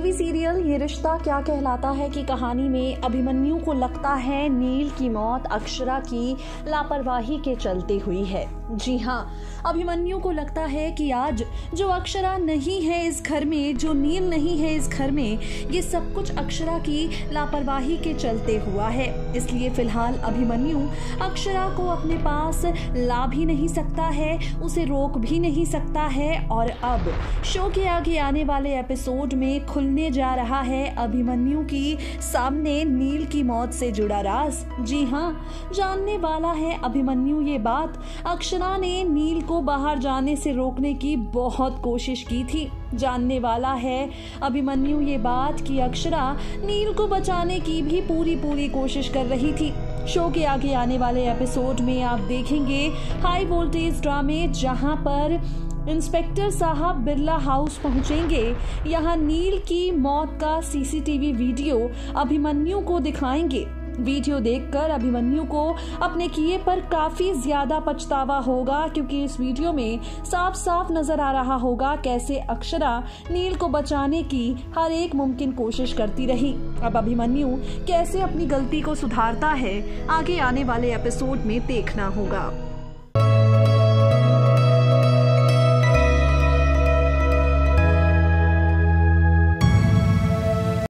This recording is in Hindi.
रिश्ता क्या कहलाता है कि कहानी में अभिमन्यु को लगता है नील की मौत अक्षरा की लापरवाही के चलते हुई है। जी हाँ अभिमन्यु को लगता है कि आज जो अक्षरा नहीं है इस घर में, जो नील नहीं है इस घर में, ये सब कुछ अक्षरा की लापरवाही के चलते हुआ है। इसलिए फ़िलहाल अभिमन्यु अक्षरा को अपने पास ला भी नहीं सकता है, उसे रोक भी नहीं सकता है। और अब शो के आगे आने वाले एपिसोड में खुलने जा रहा है। अभिमन्यु की सामने नील की मौत से जुड़ा राज। जी हाँ जानने वाला है अभिमन्यु ये बात। अक्षरा ने नील को बाहर जाने से रोकने की बहुत कोशिश की थी। जानने वाला है अभिमन्यु ये बात कि अक्षरा नील को बचाने की भी पूरी पूरी कोशिश कर रही थी। शो के आगे आने वाले एपिसोड में आप देखेंगे हाई वोल्टेज ड्रामे जहाँ पर इंस्पेक्टर साहब बिरला हाउस पहुँचेंगे। यहाँ नील की मौत का सीसीटीवी वीडियो अभिमन्यु को दिखाएँगे। वीडियो देखकर अभिमन्यु को अपने किए पर काफ़ी ज़्यादा पछतावा होगा, क्योंकि इस वीडियो में साफ़ साफ़ नज़र आ रहा होगा कैसे अक्षरा नील को बचाने की हर एक मुमकिन कोशिश करती रही। अब अभिमन्यु कैसे अपनी गलती को सुधारता है, आगे आने वाले एपिसोड में देखना होगा।